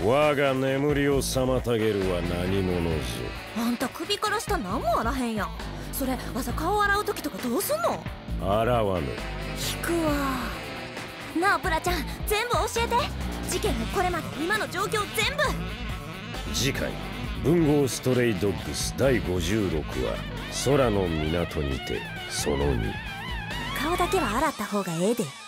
我が眠りを妨げるは何者ぞあんた首から下何もあらへんやん。それわざ顔洗う時とかどうすんの？洗わぬ。引くわ。なあプラちゃん全部教えて。事件のこれまで今の状況全部。次回文豪ストレイドッグス第56話空の港にてその2顔だけは洗った方がええで。